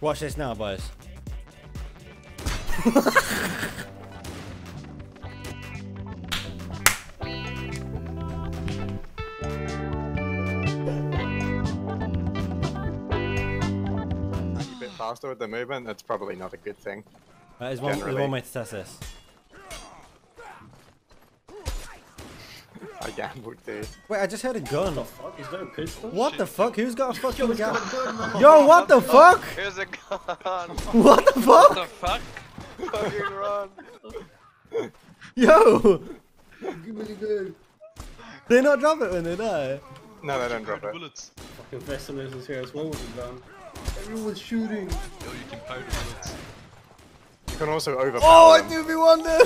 Watch this now, boys. a bit faster with the movement, that's probably not a good thing. Right, there's, one, one way to test this. I gambled, dude. Wait, I just heard a gun. What the Fuck, is that a pistol? What the fuck? Who's got a fucking He's gun? a gun. Yo, what the fuck? Here's a gun. What the fuck? What fuck? the fuck? Fucking run. Yo! Give me the gun. They not drop it when they die. No, they don't drop it. bullets. Fucking Vestimus is here as well with the gun. Everyone's shooting. Yo, you can powder bullets. You can also overpower Oh, I them. do be wonder.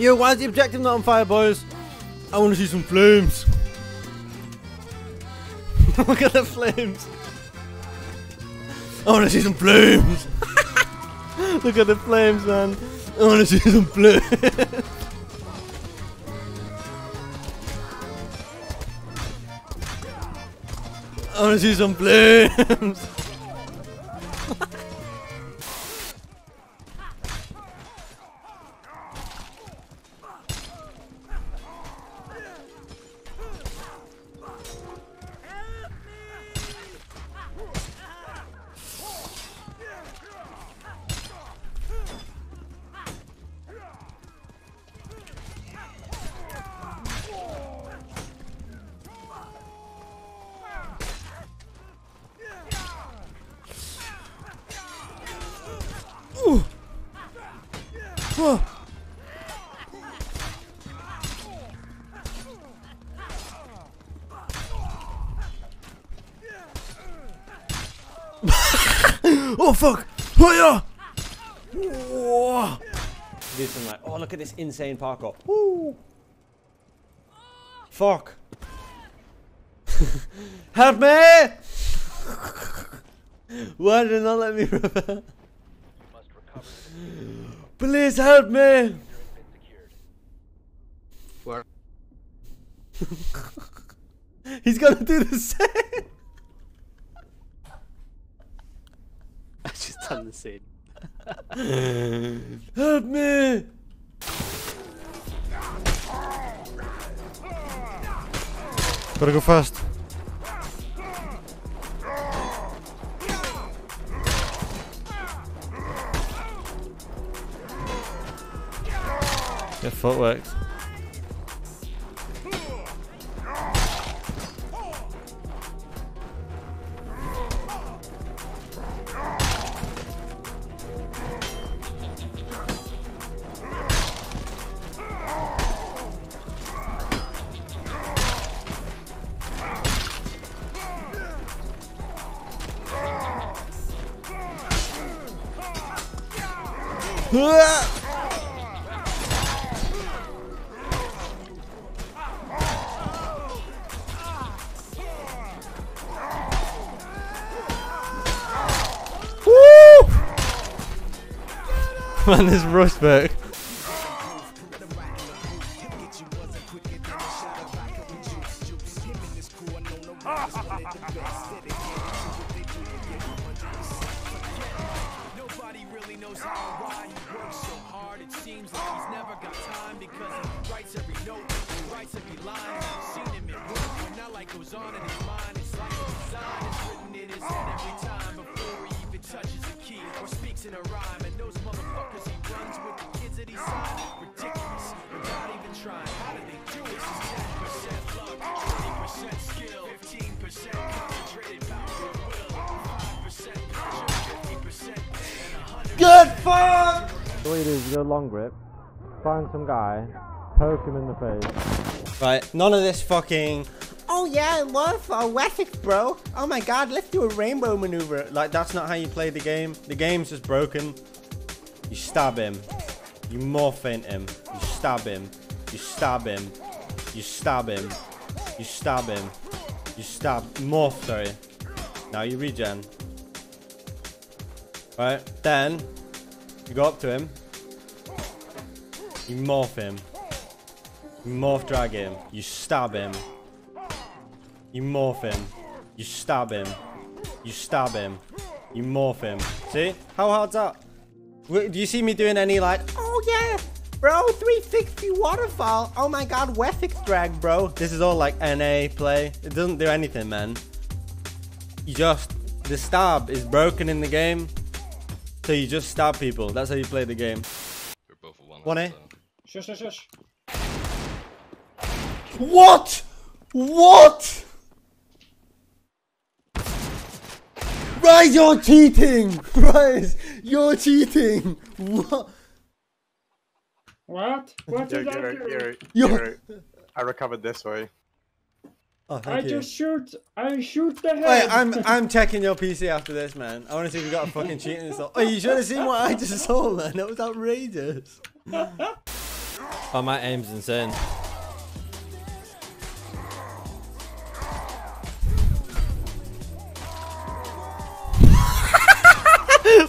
Yo, why is the objective not on fire, boys? I want to see some flames. Look at the flames. I want to see some flames. Look at the flames, man. I want to see some flames. I want to see some flames. oh fuck! Oh yeah! Whoa. Do some like, oh look at this insane parkour. Woo. Fuck! Help me! Why did it not let me repair? Please help me! Where- He's gonna do the same! Just done the scene. Help me! Gotta go fast. Your footwork. Woo! Man, this rush seems like he's never got time because he writes every note, he writes every line. I've Seen him at work when that light goes on in his mind. It's like a design is written in his head every time before he even touches a key or speaks in a rhyme. And those motherfuckers he runs with the kids that he signed, ridiculous. Without even trying, how do they do it? It's 10% luck, 20% skill, 15% concentrated power of will, 5% pressure, 50% pain, and 100%. Good fun! What you do is you go long grip, find some guy, poke him in the face. Right, none of this fucking. Oh yeah, I love uh, Wessex, bro. Oh my god, let's do a rainbow maneuver. Like that's not how you play the game. The game's just broken. You stab him. You morphine him. You stab him. You stab him. You stab him. You stab him. You stab. Morph, sorry. Now you regen. Right, then you go up to him. You morph him. You morph drag him. You stab him. You morph him. You stab him. You stab him. You morph him. See? How hard's that? Do you see me doing any like, oh yeah, bro, 360 waterfall. Oh my god, Wessex drag, bro. This is all like NA play. It doesn't do anything, man. You just, the stab is broken in the game. So you just stab people. That's how you play the game. We're both a one. One A. Shush, shush, shush. What? What? Rise, you're cheating! Rise, you're cheating! What? What? What You're, did I you're, do? you're, You're- you're, I recovered this way. Oh, I you. just shoot. I shoot the head. Wait, I'm I'm checking your PC after this, man. I want to see if we got a fucking cheating install. Oh, you should have seen what I just saw, man. That was outrageous. oh, my aim's insane.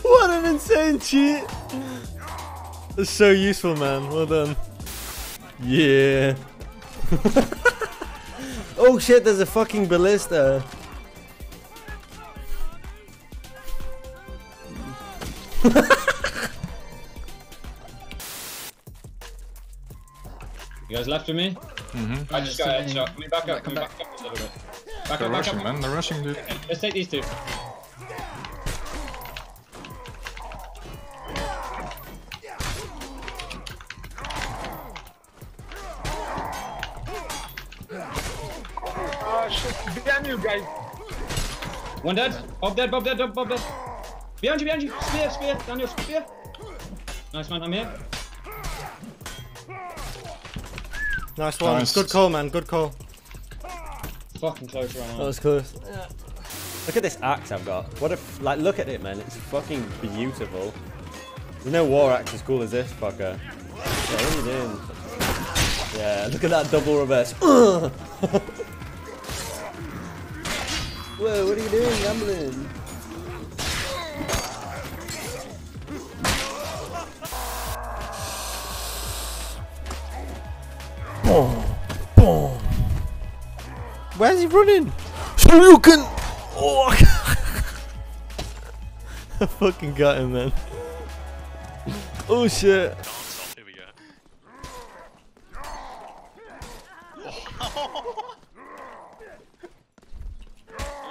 what an insane cheat! That's so useful, man. Well done. Yeah. oh shit, there's a fucking ballista. You guys left with me? Mm-hmm. I just got a headshot. Can back up? Can we back up a little bit? Back They're up, back rushing, up. man. They're rushing, dude. Let's take these two. Shit! Guys. One dead. Bob dead. Bob dead. Bob, Bob dead. Behind you. Behind you. Spear. Spear. Daniel. Spear. Nice man. I'm here. Nice one. Nice. Good call, man. Good call. Fucking close right That was close. Look at this axe I've got. What a like. Look at it, man. It's fucking beautiful. There's no war axe as cool as this fucker. Yeah, what are you doing? Yeah, look at that double reverse. Whoa, what are you doing, gambling? Boom, boom. Where's he running? So you can. Oh, I fucking got him, man. Oh shit. Here we go.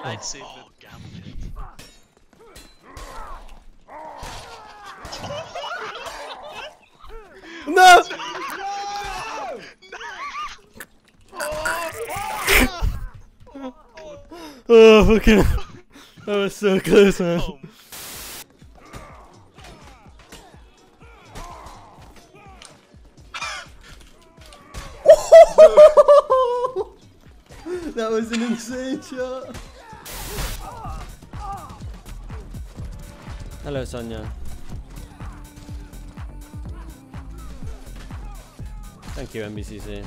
Lightsaber oh, gambit. Oh, no! oh, fucking. That was so close, man. Oh. that was an insane shot. Hello, Sonia. Thank you, NBCC.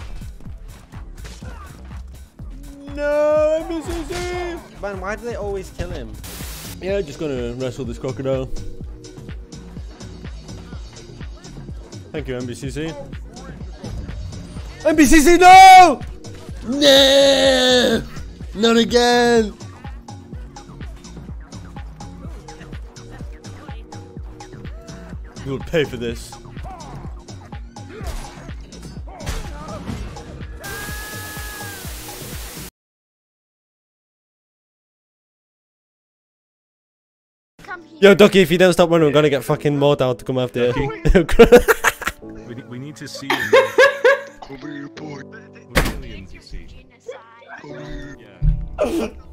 No, NBCC! Man, why do they always kill him? Yeah, just gonna wrestle this crocodile. Thank you, NBCC. NBCC, no! No! Not again! You'll pay for this. Yo, Ducky, if you don't stop running, we're gonna get fucking more down to come after you. We, we need to see him. Millions to see. Yeah.